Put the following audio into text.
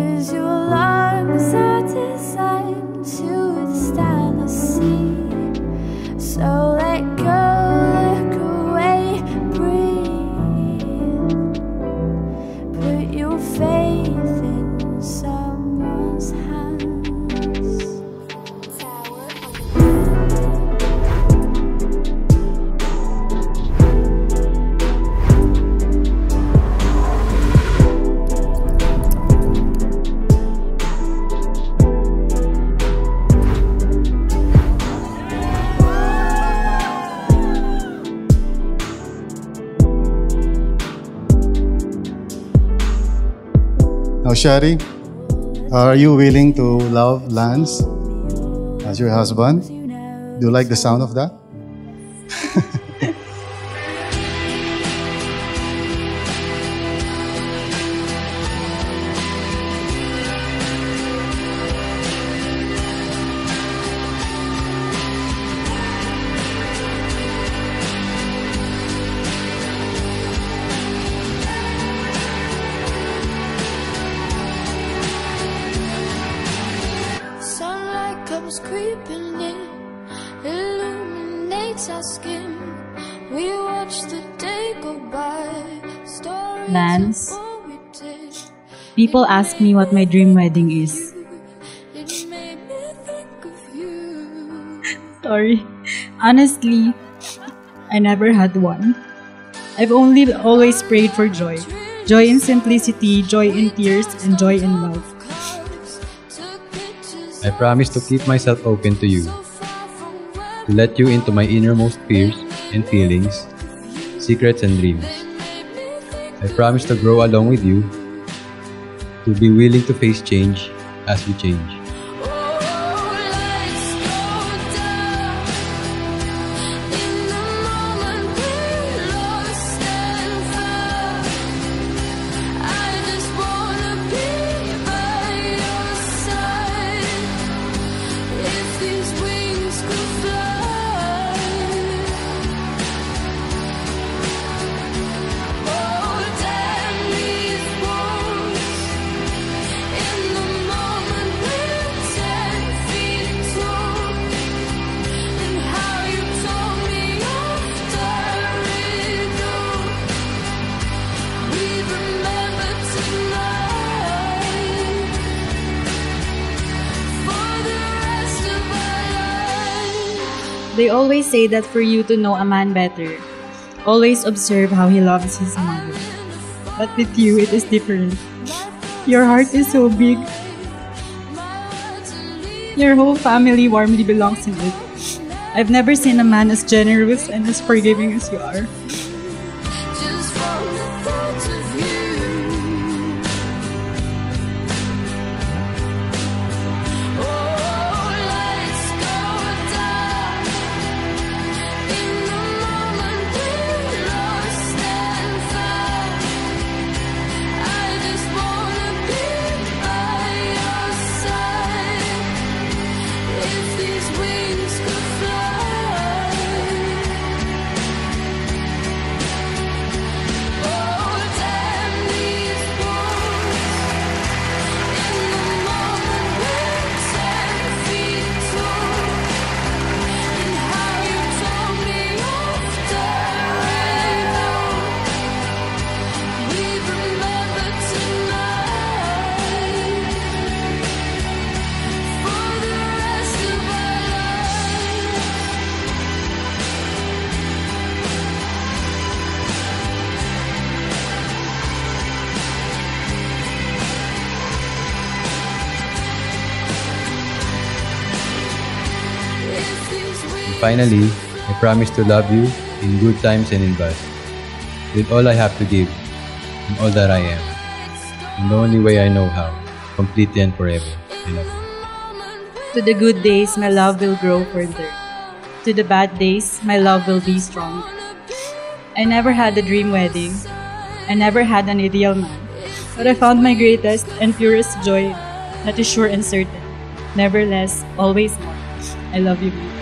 Cause your love is our design to Ciarie, are you willing to love Lance as your husband? Do you like the sound of that? comes creeping in, illuminates our skin. We watch the day go by. Stories Lance? of what we did. People ask me what my dream wedding is. It made me think of you. Sorry. Honestly, I never had one. I've only always prayed for joy. Joy in simplicity, joy in tears, and joy in love. I promise to keep myself open to you, to let you into my innermost fears and feelings, secrets and dreams. I promise to grow along with you, to be willing to face change as we change. They always say that for you to know a man better, always observe how he loves his mother. But with you, it is different. Your heart is so big. Your whole family warmly belongs in it. I've never seen a man as generous and as forgiving as you are. And finally, I promise to love you in good times and in bad, with all I have to give and all that I am, in the only way I know how, completely and forever. I love you. To the good days, my love will grow further. To the bad days, my love will be strong. I never had a dream wedding. I never had an ideal man. But I found my greatest and purest joy that is sure and certain. Nevertheless, always. I love you.